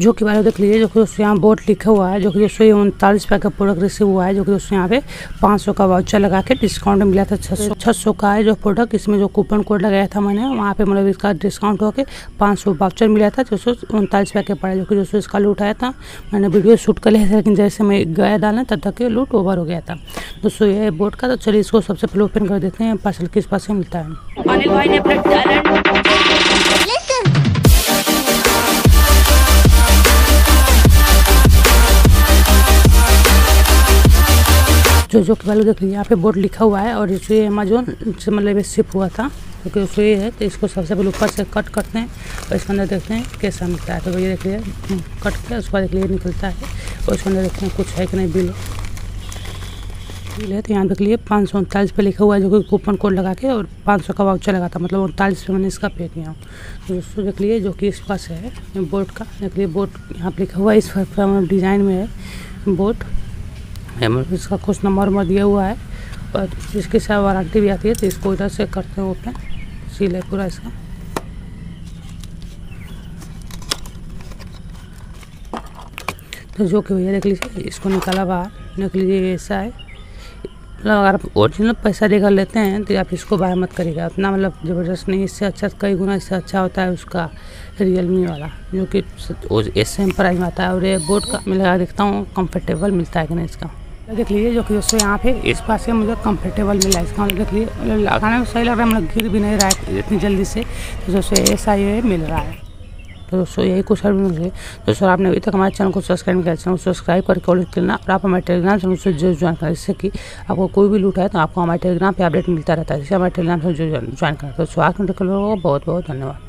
जो कि बारे देख लीजिए, जो कि दोस्तों यहाँ बोर्ड लिखा हुआ है, जो कि दोस्तों ये उनतालीस रुपये का प्रोडक्ट रिसीव हुआ है, जो कि दोस्तों यहाँ पे पाँच सौ का वाउचर लगा के डिस्काउंट मिला था छः सौ छः सौ का है जो प्रोडक्ट इसमें जो कूपन कोड लगाया था मैंने, वहाँ पे मतलब इसका डिस्काउंट होकर पाँच सौ वाउचर मिला था, जो उनतालीस रुपये के पड़ा, जो कि दोस्तों इसका लूट आया था। मैंने वीडियो शूट कर लिया था, लेकिन जैसे मैं गया डालने तब तक ये लूट ओवर हो गया था। दोस्तों ये बोर्ड का तो चलिए इसको सबसे पहले ओपन कर देते हैं पार्सल किस पास से मिलता है। अनिल भाई ने जो जो वालों देख लीजिए, यहाँ पे बोर्ड लिखा हुआ है और इसे अमेजोन से मतलब ये शिप हुआ था, क्योंकि उसको ये है तो इसको सबसे पहले ऊपर से कट करते हैं और इसके अंदर देखते हैं कैसा मिलता है। तो ये देख लीजिए कट के उसके बाद देख लीजिए निकलता है और इसके अंदर देखते हैं कुछ है कि नहीं बिल। बिल है तो यहाँ देख लीजिए, पाँच सौ उनतालीस पे लिखा हुआ है जो कि कूपन कोड लगा के और पाँच सौ का वाउचर लगा था मतलब उनतालीस पे मैंने इसका पे किया। हूँ दोस्तों देख लीजिए, जो कि इस पास है बोर्ड का, देख लीजिए बोर्ड यहाँ पर लिखा हुआ है, इस पर डिज़ाइन में है बोर्ड मतलब इसका कुछ नंबर नंबर दिया हुआ है और इसके साथ वारंटी भी आती है तो इसको इधर से करते हैं ओपन सील है पूरा इसका तो जो कि भैया देख लीजिए इसको निकाला बाहर देख लीजिए ऐसा है मतलब अगर आप ओरिजिनल पैसा देकर लेते हैं तो आप इसको बाय मत करिएगा उतना मतलब ज़बरदस्त नहीं इससे अच्छा कई गुना इससे अच्छा होता है उसका रियलमी वाला जो कि सेम प्राइस में आता है और ये बोर्ड का मैं लगा देखता हूँ कंफर्टेबल मिलता है कि नहीं इसका देख लीजिए, जो कि दोस्तों यहाँ पे इस पास से मुझे कंफर्टेबल मिला इसका। मतलब देख लीजिए लगाने में सही लग रहा है मतलब गिर भी नहीं रहा है इतनी जल्दी से। तो दोस्तों ऐसा ये मिल रहा है। तो दोस्तों, यही कुछ हर मुझे। दोस्तों, आपने अभी तक हमारे चैनल को सब्सक्राइब किया, चैनल को सब्सक्राइब करके और करना और आप हमारे टेलीग्राम चैनल से जो ज्वाइन करें जिससे कि आपको कोई भी लूट है तो आपको हमारे टेलीग्राम पर अपडेट मिलता रहता है। जिससे हमारे टेलीग्राम से जो ज्वाइन करें तो स्वागत बहुत बहुत धन्यवाद।